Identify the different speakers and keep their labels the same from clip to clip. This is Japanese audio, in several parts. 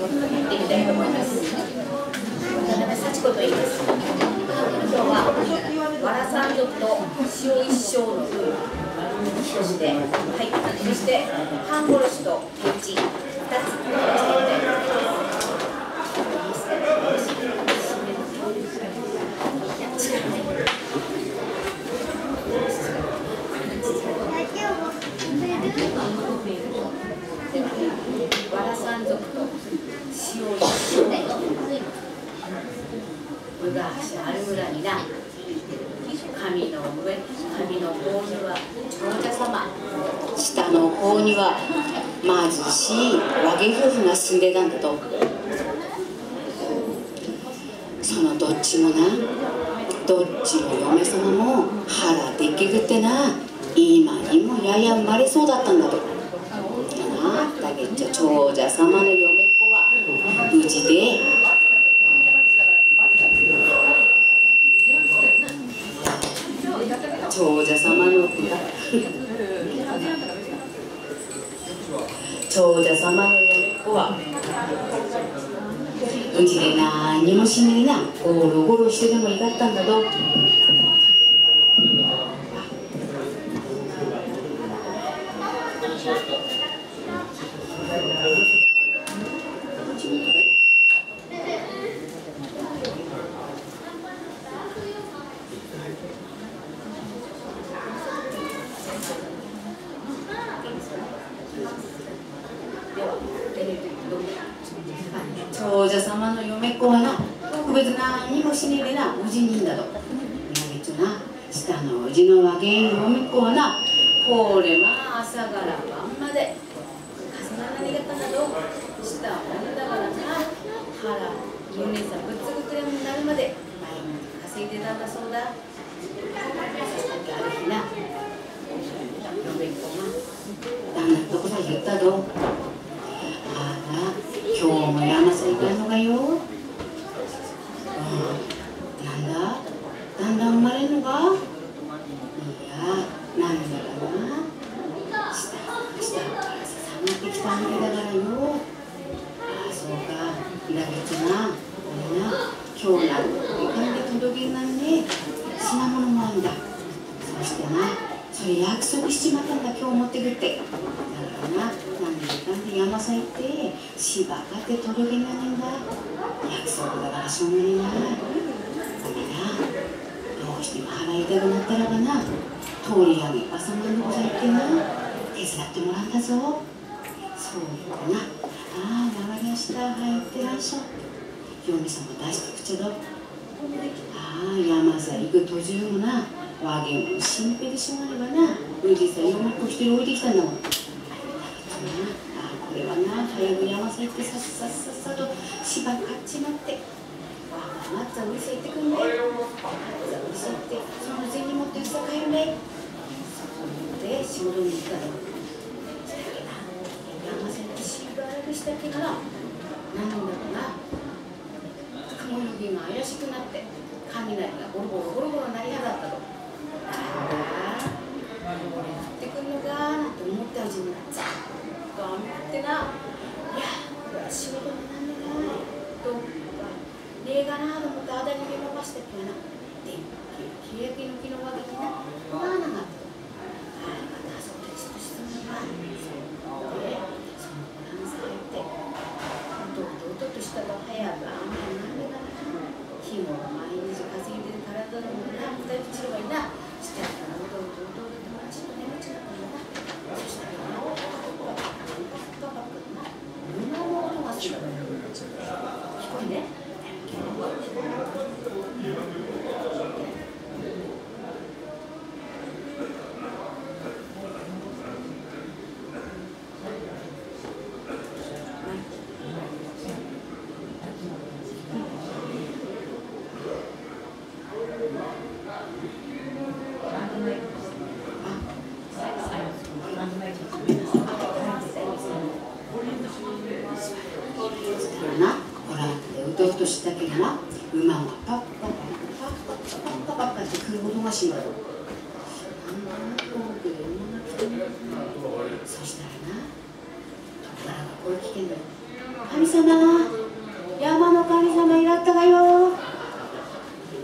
Speaker 1: Thank you. そのどっちもな。どっちの嫁様も腹できぐってな。今にもやや生まれそうだったんだと。な。だけっちゃ長者様の嫁っ子は無事で長者様の子が長者様の嫁っ子はうちで何にもしねえな。ゴロゴロしてでもいかったんだと長者様の嫁っ子はな特別何にもしねえでな無事人だと。やげつな下のうちの若え嫁っこはな。これまあ朝から晩まで重ならねがったんだと下もんだからな腹胸さぶつぐくれになるまで毎日稼いでたんだそうだそしてある日な嫁っ子が旦那のとこさ言ったぞあら今日も山さ行かんのかよ、うん、なんだだんだん生まれんのか。いやなんだかな下下下がってきたんだからよああそうか。だけどな俺な今日なん行か。んで届けなんで品物もあんだそしてなそれ約束しちまったんだ今日持ってくってだからななんでか。んで山さ行ってしばかって届けなねんだ約束だからしょうがねえなだからどうしても払いたくなったらばな通り上げ朝まんのこさ行ってな手伝ってもらうんだぞ。そう言ってな。ああ流れ下入ってらっしゃ嫁さんも出してくちゃどああ山さ行く途中もな和言も心配でしょうがねばなうじさん嫁っ子一人置いてきたんだもん。だけどなあこれはな早く山さ行ってさっさっさっさと芝買っちまって。あまっつぁんうるさい行ってくんねまっつぁんうるさいってその銭持ってさ帰るねそこで仕事に行ったのしたけな山さ行ってしばらくしたっけからなんだろうな雲の日が怪しくなって雷がゴロゴロゴロゴロ鳴りやがったとああこれ降ってくんのかなと思ったうちにザッと雨降ってないや仕事になんねえかとねえかなと ఏగనాదము కాదని విమవస్తె కీయకి నుకినవగిన పురాణగత うとうとしたけどな。馬がパッパッパッパッパッパッパッパッって来る音がしまるなんだな遠くで馬が来てるそしたらなどっがこれ来てんだよ神様山の神様いらったがよ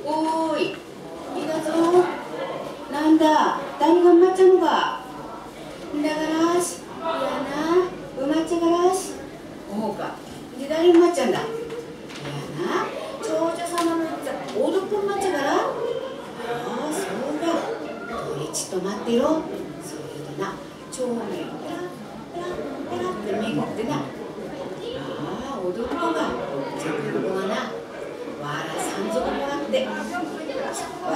Speaker 1: おーいいたぞなんだ誰が待っちゃうのかだからしいやな埋まっちゃからしおうかで誰埋まっちゃうんだいやな長女様の言ったおどくんまっちゃからああそうかどれちっと待ってろそういうとな長命ペラペラペラってな。ああおどくんが自分のはなわら三足もらって。わ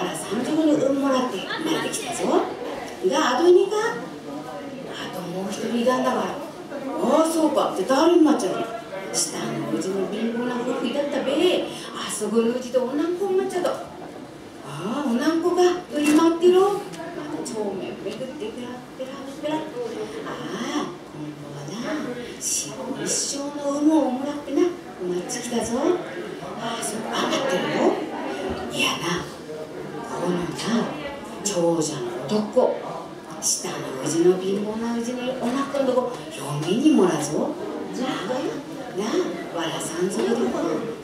Speaker 1: ら三足に運もらって生まれてきたぞ。があとにか。あともう一人いたんだから。ああそうか。って誰になっちゃう。の下のうちの貧乏な夫婦だったべ。あそこのうちでおなんこになっちゃったああおなんこが振り回ってろまた帳面めくってペラペラペラああ今度はな死後一生の有無をもらってなお待ちきたぞああそこ余ってるよいやなこのな長者の男下のうちの貧乏なうちにおなっこんとこ嫁にもらうぞなあなあわらさんぞでも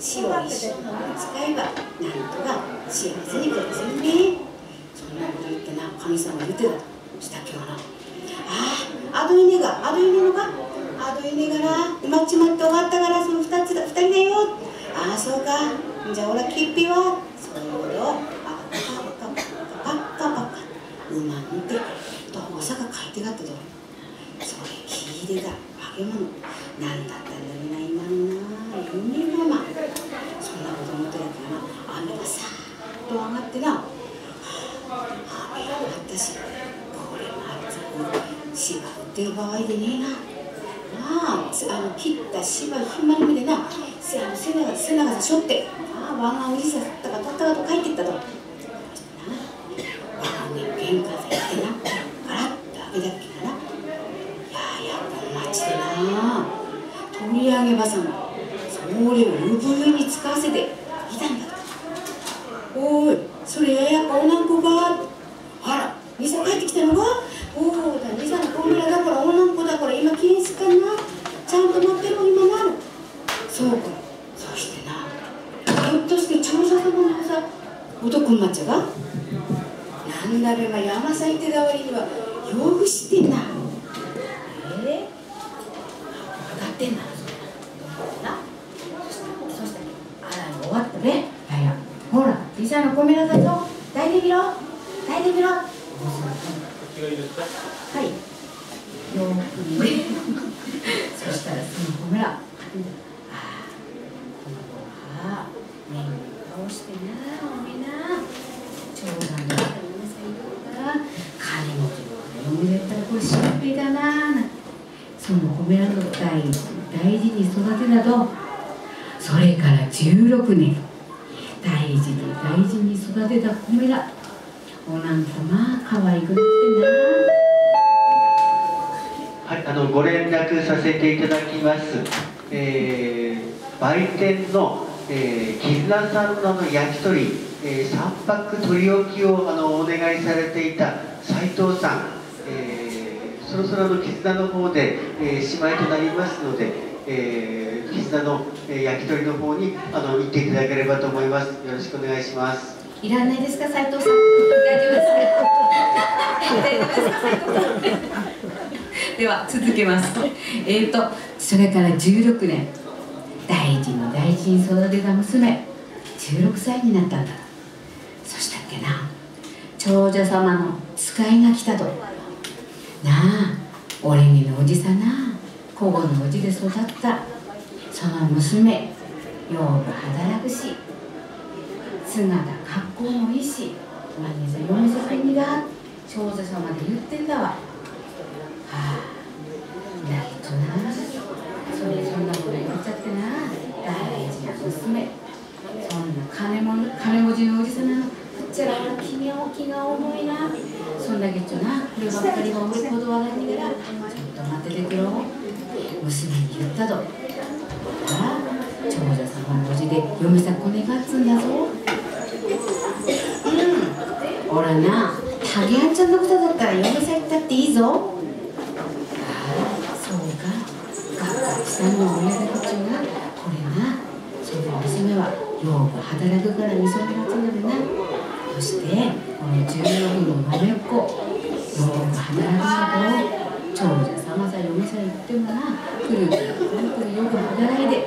Speaker 1: 死を一生の使えばなんとか幸せに暮らせんね。そんなこと言ってな神様言ってたした今日なああアドイネがアドイネのか？アドイネがな。埋まっちまって終わったからその二つだ。二人だよああそうか。じゃあ俺はキッピは？そういうことをパッカパッカパッカパカパカ。うまんってと大阪書いてがったとそれ聞いてた。化け物。なんだったんだろうな今の。な夢ママ。そんなこと思ってるからな雨がさーっと上がってな。はあ雨が上がったしこれまず芝降ってる場合でねえな。あああの切った芝ひまり目でな。せあの背中背中しょって。ああ我がおじさんだったか取ったかと帰ってったと。な我が上の玄関さ行ってな。ガラッと開けたっけかな。いややこん町でな。取り上げばさまそれを産湯に使わせていたんだおいそれややっぱおなんこが？あら兄さん帰ってきたのかおおだ兄さんのコンビラだからおなんこだから今気にすかな。ちゃんと待ってろ今な。るそうか。そしてなひょっとして長者様のさ男になっちゃうがなんだべま山さいて代わりにはよく知ってんなええ分かってんななそしたらあら終わったべいやいやほらリサのコメラだぞ抱いてみろ。抱いてみろ。はい。そしたらそのコメラ。ああこの子は面に顔してなおめな。長男だったら嫁さんいるから金持ちの嫁だったらこれ心配だななそのコメラの大大事に育てなど。それから16年。大事に大事に育てたコメラおなんこまあ可愛くなってな。
Speaker 2: はい、あのご連絡させていただきます。えー、売店の、えー、絆さんのの焼き鳥、えー、3パック取り置きをあのお願いされていた斉藤さん、えー、そろそろの絆の方で、えー、しまいとなりますので、えー、絆の、えー、焼き鳥の方にあの行っていただければと思います。よろしくお願いします。
Speaker 1: いらないですか斉藤さん。大丈夫ですかでは続けます。えーとそれから16年。大事に大事に育てた娘16歳になったんだ。そしたっけな。長者様の使いが来たと。なあ俺にのおじさんな。古語のおじで育ったその娘ようく働くし姿格好もいいし何せ嫁さんにが長者様で言ってんだわ。はあだけどな。それそんなこと言っちゃってな。大事な娘。そんな金も金持ちのおじさんの。こっちゃらは君は気が重いな。そんだけっちょな。こればっかりは俺ことわがんにがらちょっと待っててくろ娘に言ったと。ああ長女様の無事で嫁さんこねがっつんだぞ。うん。おらな影あんちゃんのことだったら嫁さん行ったっていいぞ。ああそうか。がっかりしたのは親の口がこれな。その娘はよう働くからみそにうまだな。そしてこの10ってもなくるくるくるくるよく働いで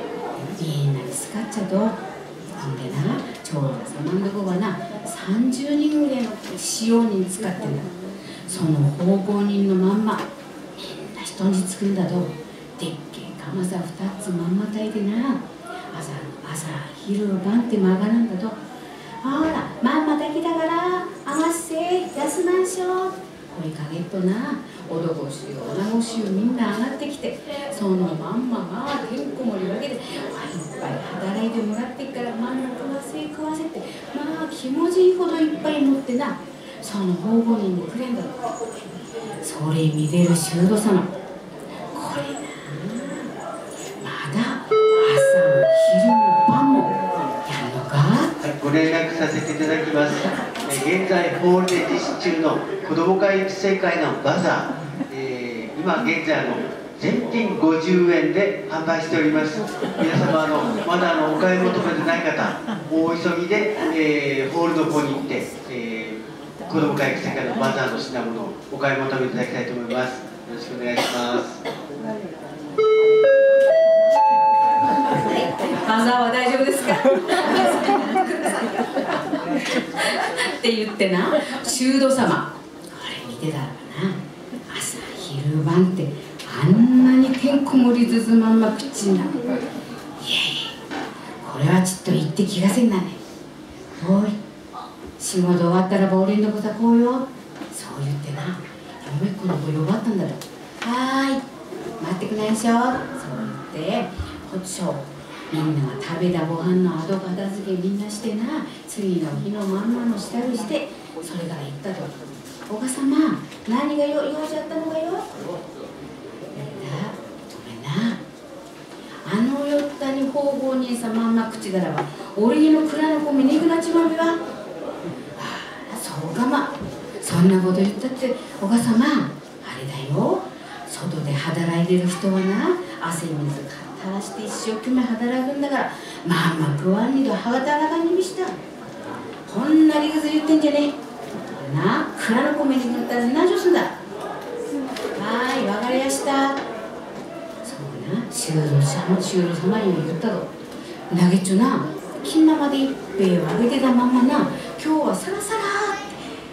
Speaker 1: みんなにすかっちゃとほんでな長者様のとこはな30人ぐらいの使用人使ってんだその奉公人のまんまみんな人につくんだとでっけえ釜さ2つまんま炊いてな朝朝昼晩って間がなんだとほらまんま炊きだから合わせ休まんしょう。声かげっとなおどこしゅう女子しゅうみんな上がってきてそのまんまがてんこ盛りわけでいっぱい働いてもらってっからまんま食わせ食わせってまあ気持ちいいほどいっぱい持ってなその奉公人にくれんだろそれ見てる修道様。これなまだ朝も昼も晩もやるのか、
Speaker 2: ご連絡させていただきます。現在ホールで実施中の子ども会育成会のバザー、えー今現在の全品50円で販売しております。皆様あのまだあのお買い求めでない方、お急ぎで、えーホールの方に行って、えー子ども会育成会のバザーの品物をお買い求めいただきたいと思います。よろしくお願いします。
Speaker 1: マザーは大丈夫ですか？って言ってな修道様。これ見てたらな朝昼晩ってあんなにてんこ盛りずつまんま口になるいやいやこれはちょっと言って気がせんなね。おい仕事終わったら亡霊のことはこうよ。そう言ってな。嫁っ子の子呼ばったんだろ。はーい待ってくないでしょ。そう言ってこっちをみんなが食べたご飯の後片付けみんなしてな。次の日のまんまの下にしてそれから言ったと「おばさま何がよ用事あったのかよ」言ったごめな。あのよったに方々にさまんま口だらば俺の蔵の子見にくなっちまうべわああそうかまそんなこと言ったっておばさまあれだよ。外で働いてる人はな汗水か垂らして一生懸命働くんだからまんまあ食わんにと働かにみした。こんな理屈言ってんじゃねえ。な蔵の米になったら何しすんだ。はーいわかりやした。そうな。修道様修道様にも言ったとなげちょな金生まで一杯をあげてたまんまな。今日はサラサラ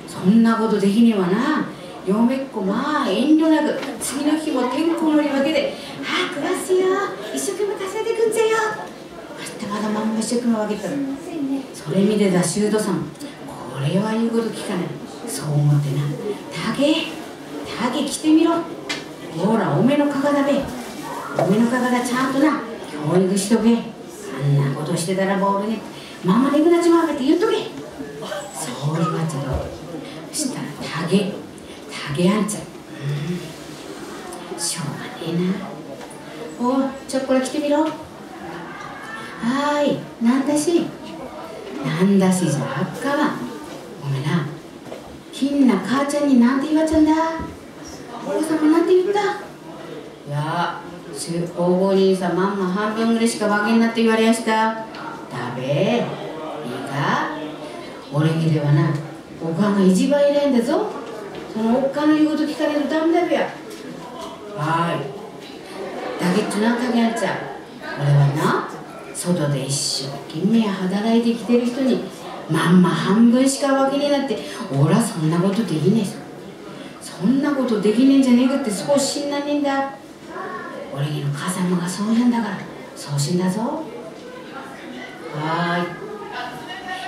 Speaker 1: そんなことできねえわな。嫁っ子まあ遠慮なく次の日もてんこ盛りわけで「はあ暮らすよ。一生懸命稼いでくんぜよ」そしてまだまんま一生懸命わけたのそれ見てた修道さんこれは言うこと聞かないそう思ってな「たけたけ来てみろ。ほらおめのかかだべ。おめのかかだちゃんとな。教育しとけ。あんなことしてたらボールにママでくなっちまうべって言っとけ。そう言わちゃとそしたらたけげあんちゃんうんしょうがねえな。おちょっこれ来てみろ。はーい。なんだし。なんだしじゃあっかわ。ごめんな。金な母ちゃんになんて言わちゃんだ。お父様なんて言った。いや黄金人さまんま半分ぐらいしか分けになって言われやした。だべいいか。俺にではなおかんが一番いないんだぞ。そのおっかの言うこと聞かねえとダメだべや。はーい。だけっちゅなかげあんちゃん。俺はな外で一生懸命働いてきてる人にまんま半分しか分けねえなんて俺はそんなことできねえぞ。そんなことできねえんじゃねえかって少し死んだねえんだ。俺にの母様がそうなんだからそう死んだぞ。は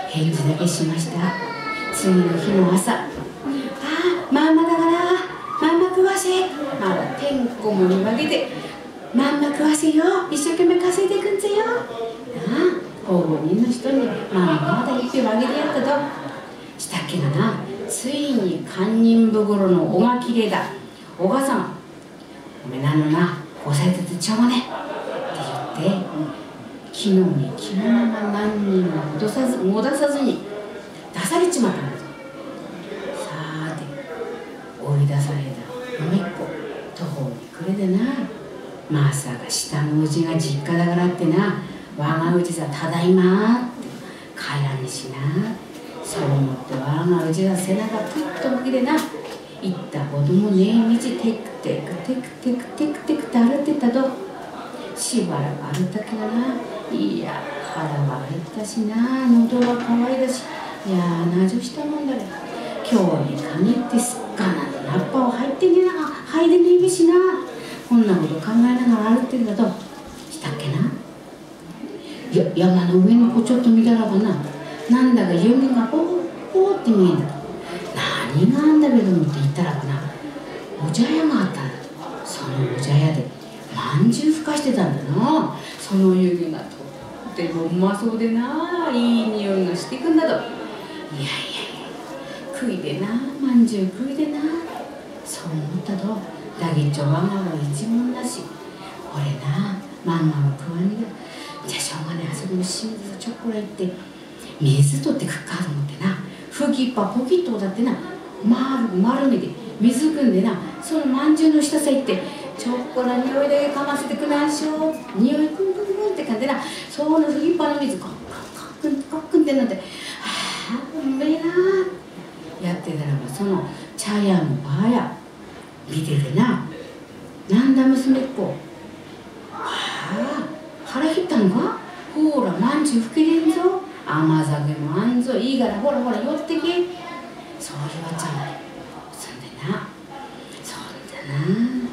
Speaker 1: ーい。返事だけしました。次の日の朝まんまだからまんま食わせ。まだてんこ盛り分けてまんま食わせよ。一生懸命稼いでいくんぜよ。なあ奉公人の人にまんままだ一票あげてやったと。したっけがな。ついに堪忍袋のおがきれだ。お母さんおめなのな押さえててちょうね。って言って昨日に昨日まま何人も戻さず戻さずに出されちまったんだぞさーて追い出された嫁っ子途方に暮れでなまさか下のうちが実家だからってな。我がうちさただいまって帰らんにしなそう思ってわがうちが背中プッと向きでな。行ったほどもねえ道テクテクテクテクテクテクって歩ってたと。しばらく歩ったけどな。いや腹は減ったしな喉は渇いだし。いやーなじょしたもんだね。今日に限ってすっかなんてラッパを入ってねえな入れねえべしなこんなこと考えながら歩ってるんだとしたっけな？山の上の子ちょっと見たらばななんだか湯気がポーポーって見えんだ。何があんだけどもって言ったらばなお茶屋があったんだとそのお茶屋でまんじゅうふかしてたんだなその湯気がとってもうまそうでないい匂いがしてくんだと。いやいやいや食いでなまんじゅう食いでな。そう思ったとだけちょ我がは一文だし。俺なマンマは食わねえじゃあしょうがねえあそこの清水チョコラ行って水取って食っかと思ってな。ふきっぱポキッとだってな。丸丸めて水汲んでな。そのまんじゅうの下さ行ってちょっこら匂いだけかませてくなんしょ。匂いくんくんくんって感じでな。そのふきっぱの水コッコッコックンコッってなってはあうめえなやってたらばその茶屋のばあや見ててな。なんだ娘っ子はあ。腹減ったのか？ほらまんじゅうふけれんぞ。甘酒もあんぞ。いいからほらほら寄ってけ。そう言わちゃうそんでな。そんだな。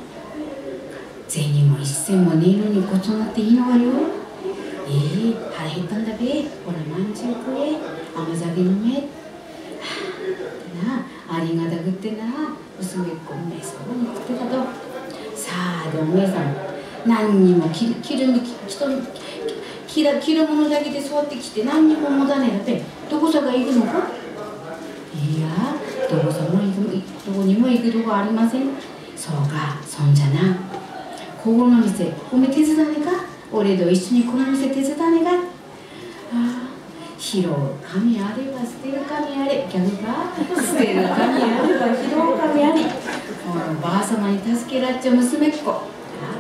Speaker 1: 銭も一銭もねえのにこつなっていいのかよ。ええ腹減ったんだべ。ほらまんじゅう食え。甘酒飲め。はあ。なありがたくってな。娘っ子うめそうに食ってたと。さあでお姉さん何にも着る着る人着る着るものだけでそうやって着て何にも持たねえだってどこさが行くのかいやどこさも行くどこにも行くとこありませんそうかそんじゃなここの店おめ手伝ねか俺と一緒にこの店手伝ねか拾う神あれば捨てる神あれ逆か捨てる神あれば拾う神ありこのばあ様に助けられちゃう娘っ子。ああ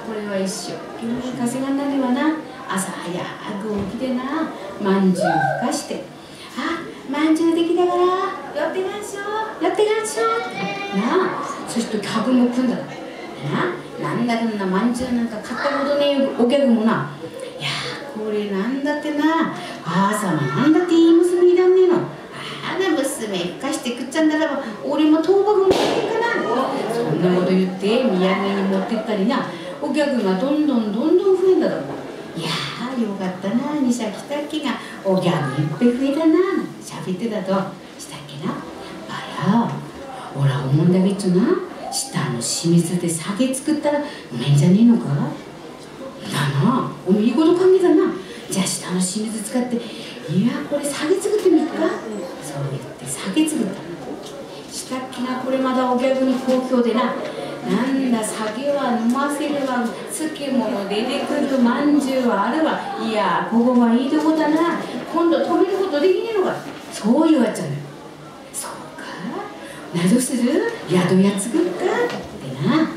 Speaker 1: これは一生懸命稼がなねばな。朝早く起きてな。まんじゅうふかして。あまんじゅうできたから。寄ってがんしょ寄ってがんしょなあ。そして客も来んだななんだかんなまんじゅうなんか買ったことねえお客もないやこれなんだってな。ばあさまなんだっていい娘いらんねえの。あら娘ふかして食っちゃんだらば俺も倒幕持っていかな。そんなこと言って土産に持ってったりな。お客がどんどんどんどん増えんだろいやーよかったな。二社来たっけが。お客いっぱい増えたな。喋ってたと。したっけな。ばやおら思うんだけどな。下の清水で酒作ったらうめんじゃねえのか。だなおめえいいこと考えたな。じゃあ下の清水使っていやこれ酒作ってみるか。そう言って酒作ったしたっけなこれまだお客に好評でな。なんだ酒は飲ませるわ。漬物出てくるまんじゅうはあるわ。いやここはいいとこだな。今度止めることできねえのかそう言わっちゃうのそうか。などする？宿屋作るか？ってな。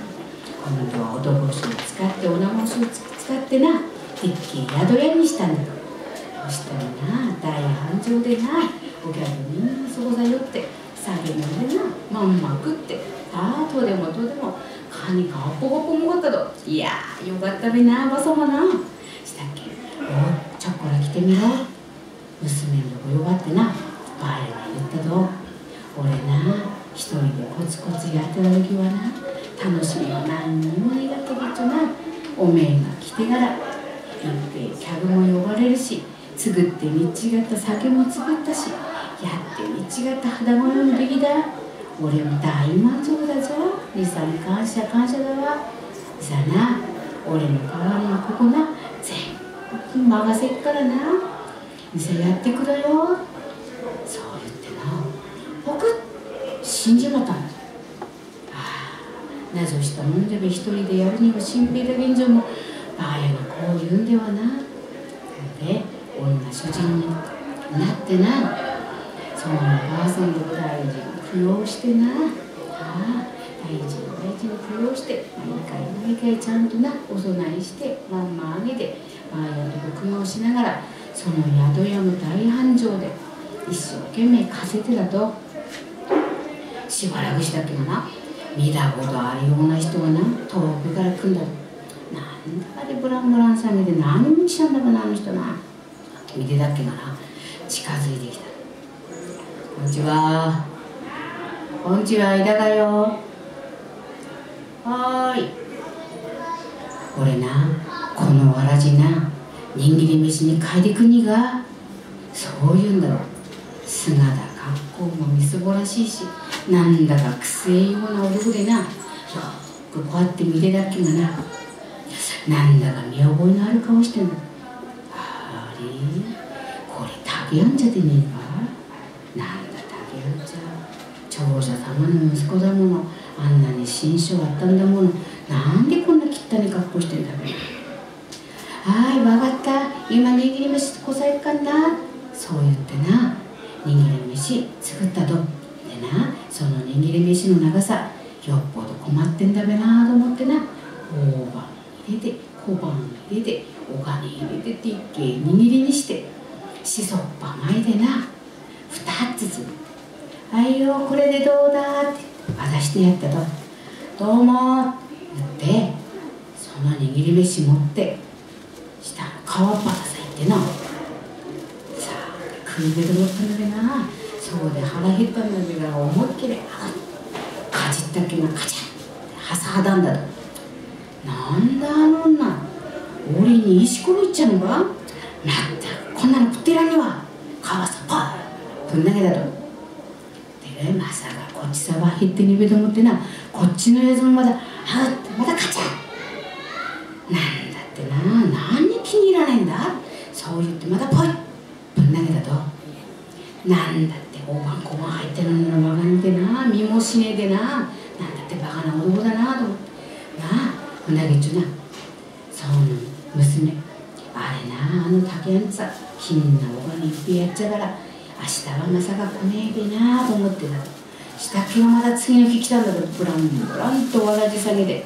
Speaker 1: 今度はおどぼしを使っておなもしを使ってなでっけえ宿屋にしたんだとそしたらな大繁盛でなお客みんなそこさ寄って酒飲んでなまんま食ってああとでもとでもカニがポコポコもかったといやーよかったべなばさまなしたっけおちょっこら来てみろ娘のとこよがってなばあやが言ったぞ俺な一人でコツコツやってた時はな楽しみは何にも苦手でちょな。おめえが来てから一平客も呼ばれるし作って見違った酒も作ったしやって見違った肌模様の出来だ。俺も大満足だぞ。兄さんに感謝感謝だわ。さあな俺の代わりにここな。全部任せっからな。店やってくれよ。そう言ってな。僕信じもたんだああなぞしたもんでべ一人でやるには新平だ現状もばあやがこう言うんではなで女主人になってなそのおばあさんの大事に供養してなああ大事に大事に供養して毎回毎回ちゃんとなお供えしてまんまあげてばあやのとこ供養しながらその宿屋の大繁盛で一生懸命稼いでたと。しばらくしたけどな。見たことあるような人がな遠くから来んだとなんだかでブランブラン下げて何をしたんだかなあの人な。見てたっけがな。近づいてきた。こんにちは。こんにちはいたかよ。はーい。俺なこのわらじな握り飯に変えてくにがそう言うんだろ姿格好もみすぼらしいしなんだかくせえような男でな。よくこうやって見てだっけがな。なんだか見覚えのある顔してんだあれ？これ竹やんじゃでねえか？なんだ竹やんじゃ。長者様の息子だものあんなに心象あったんだもの。なんでこんな汚い格好してんだべはい分かった。今握り飯こさえっかんだそう言ってな。握り飯作ったと。でなその握り飯の長さよっぽど困ってんだべなと思ってな。大判入れて小判入れてお金入れてって一気握りにしてしそっぱ前でな二つずはいよこれでどうだ？って渡してやったとどうも言ってその握り飯持って下の川っぱさ行ってな。さあ食いべと思ったんだべな。そうで腹減ったんだべが思いっきりかじったっけなカチャって挟んだと。なんだあの女。俺に石ころいっちゃうのか？まったくこんなの食ってらんねわ。川さパーぶん投げたと。でまさかこっちさば減ってにべと思ってな。こっちの映像もまだはってまたカチャなんだってな何に気に入らないんだ。そう言ってまたポイぶん投げたと。なんだって大判小判入ってるののわがんでな。見もしねえでな。なんだってバカな男だなと思って。あうなぎちゅなそうなの娘あれなあの竹やんさ金なお金いっぺやっちゃから明日はまさか来ねえべなと思ってたしたっけがまだ次の日来たんだけどブランブランとわらじ下げで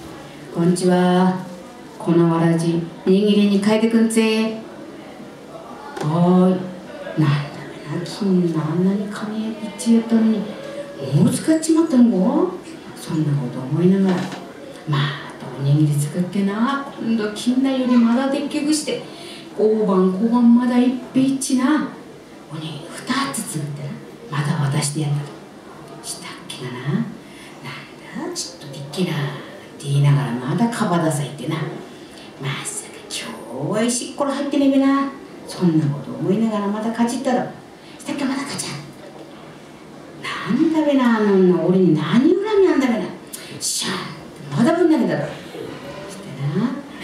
Speaker 1: 「こんにちはこのわらじ握りに変えてくんぜ」「はーい」なんだべな金なあんなに金やピッチやったのにもう使っちまったのそんなこと思いながらおにぎり作ってな今度金なよりまだでっけくして大判小判まだ一品一なおに二つ作ってなまだ渡してやったと。したっけがな。なんだちょっとでっけな。って言いながらまだかばださいってな。まさか今日は石っころ入ってねえべな。そんなこと思いながらまたかじったらしたっけまだかちゃなんだべなあの俺に何恨みなんだべな。シャンまだぶん投げたとしてな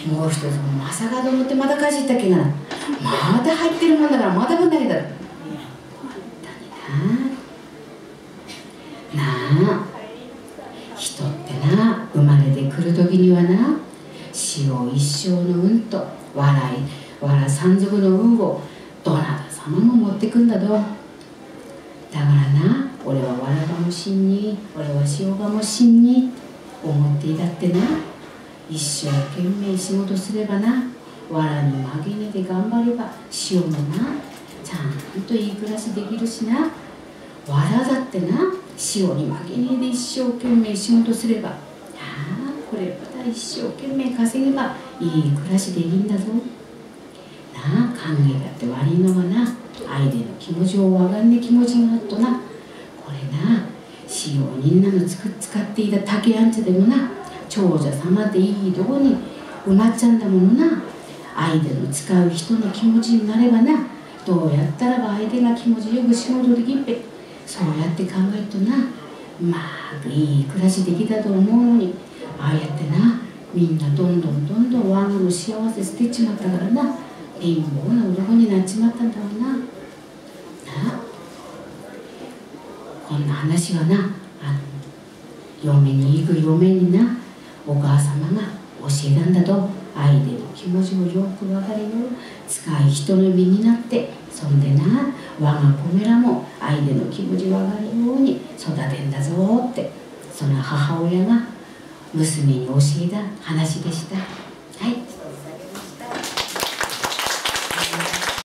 Speaker 1: もう一つまさかと思ってまだかじったけがな。まだ入ってるもんだからまだぶん投げたとなあ。人ってな生まれてくる時にはな死を一生の運と笑い笑三族の運をどなた様も持ってくんだどだからな俺はわらがもしんに俺は塩がもしんに思っていたってな。一生懸命仕事すればな。わらに負けねで頑張れば塩もな。ちゃんといい暮らしできるしな。わらだってな。塩に負けねえで一生懸命仕事すれば。ああこれまた一生懸命稼げばいい暮らしできんだぞ。なあ考えだって悪いのはな。相手の気持ちをわがんね気持ちがあっとな。これな。塩をみんなの使っていた竹やんちゃでもな。長者様でいいとこに埋まっちゃうんだものな。相手の使う人の気持ちになればな。どうやったらば相手が気持ちよく仕事できんべそうやって考えるとなまあいい暮らしできたと思うのに。ああやってなみんなどんどんどんどん我がの幸せ捨てちまったからな。貧乏な男になっちまったんだろうな。なあこんな話はなあの嫁に行く嫁になお母様が教えたんだと相手の気持ちもよく分かるよ使い人の身になってそんでな我が子めらも相手の気持ち分かるように育てんだぞってその母親が娘に教えた話でした。はい